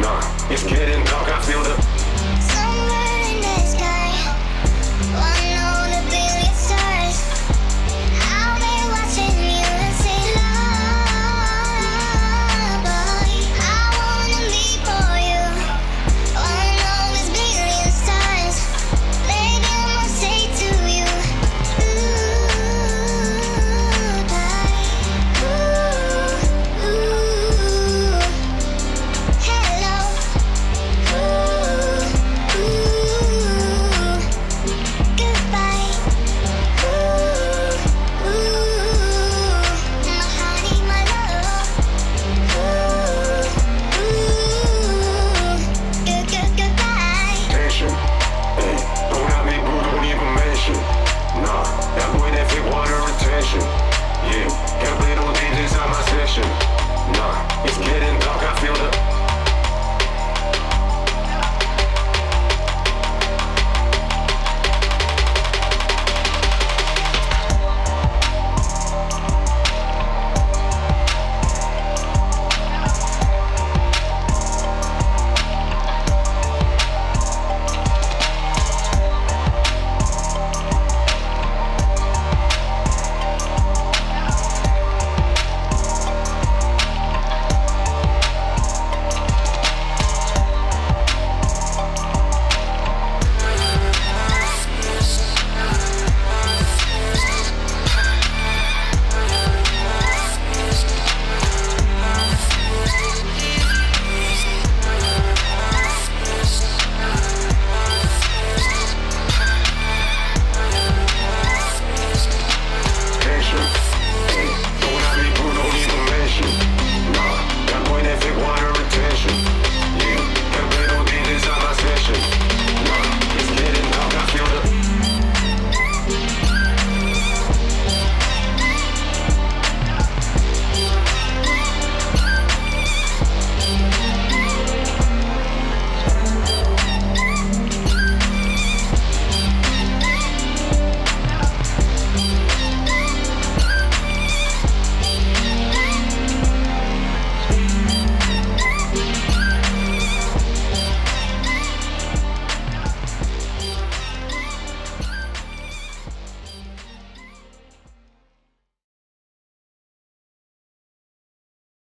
Nah, it's getting dark,